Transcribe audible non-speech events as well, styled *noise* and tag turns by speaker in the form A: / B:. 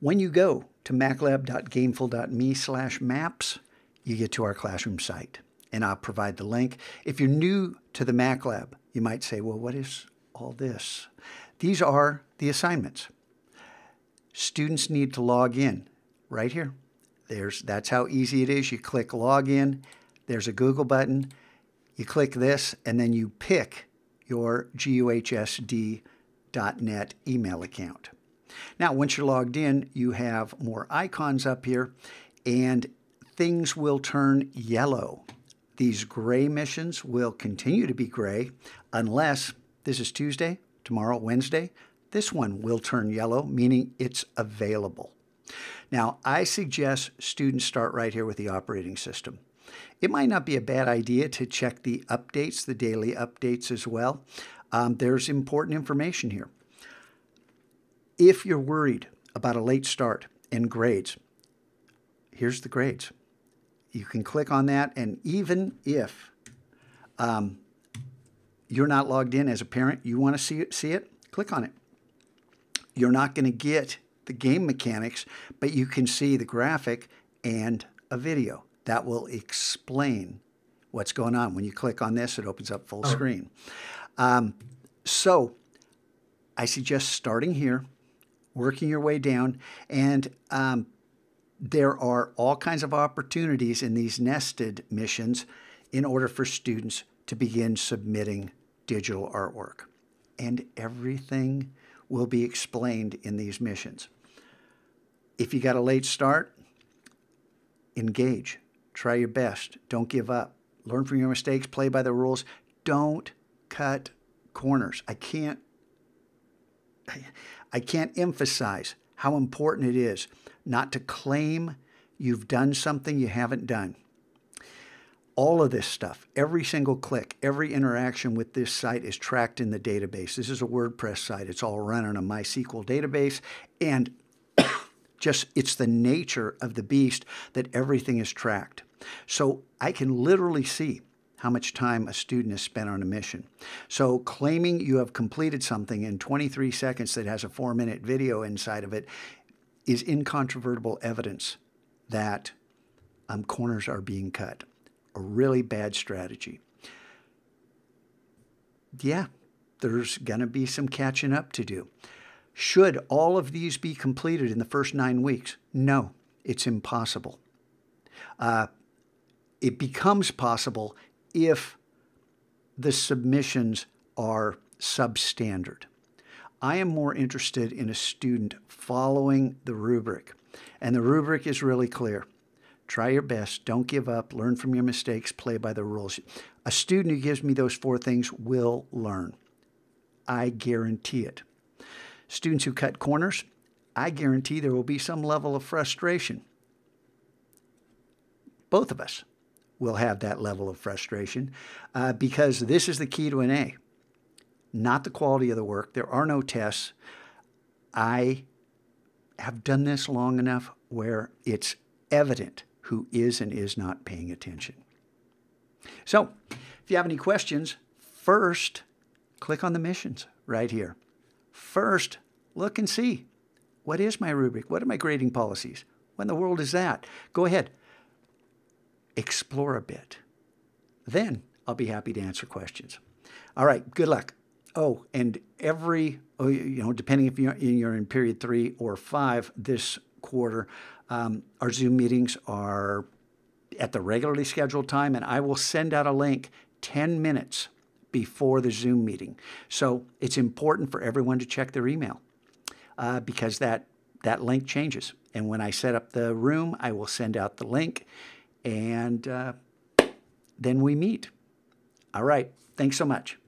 A: When you go to maclab.gameful.me slash maps, you get to our classroom site, and I'll provide the link. If you're new to the MacLab, you might say, well, what is all this? These are the assignments. Students need to log in right here. There's, that's how easy it is. You click login, there's a Google button, you click this, and then you pick your GUHSD.net email account. Now, once you're logged in, you have more icons up here, and things will turn yellow. These gray missions will continue to be gray unless this is Tuesday, tomorrow, Wednesday. This one will turn yellow, meaning it's available. Now, I suggest students start right here with the operating system. It might not be a bad idea to check the updates, the daily updates as well. Um, there's important information here. If you're worried about a late start and grades, here's the grades. You can click on that, and even if um, you're not logged in as a parent, you want to see it, see it, click on it. You're not going to get the game mechanics, but you can see the graphic and a video that will explain what's going on. When you click on this, it opens up full oh. screen. Um, so I suggest starting here, working your way down, and um, there are all kinds of opportunities in these nested missions in order for students to begin submitting digital artwork. And everything will be explained in these missions. If you got a late start, engage. Try your best. Don't give up. Learn from your mistakes. Play by the rules. Don't cut corners. I can't I can't emphasize how important it is not to claim you've done something you haven't done. All of this stuff, every single click, every interaction with this site is tracked in the database. This is a WordPress site. It's all run on a MySQL database. And *coughs* just it's the nature of the beast that everything is tracked. So I can literally see how much time a student has spent on a mission. So claiming you have completed something in 23 seconds that has a four minute video inside of it is incontrovertible evidence that um, corners are being cut. A really bad strategy. Yeah, there's going to be some catching up to do. Should all of these be completed in the first nine weeks? No, it's impossible. Uh, it becomes possible if the submissions are substandard. I am more interested in a student following the rubric. And the rubric is really clear. Try your best, don't give up, learn from your mistakes, play by the rules. A student who gives me those four things will learn. I guarantee it. Students who cut corners, I guarantee there will be some level of frustration. Both of us will have that level of frustration uh, because this is the key to an A, not the quality of the work. There are no tests. I have done this long enough where it's evident who is and is not paying attention. So, if you have any questions, first click on the missions right here. First, look and see what is my rubric? What are my grading policies? What in the world is that? Go ahead, explore a bit. Then I'll be happy to answer questions. All right, good luck. Oh, and every, oh, you know, depending if you're in, you're in period three or five this quarter, um, our Zoom meetings are at the regularly scheduled time, and I will send out a link 10 minutes before the Zoom meeting. So it's important for everyone to check their email uh, because that, that link changes. And when I set up the room, I will send out the link and uh, then we meet. All right. Thanks so much.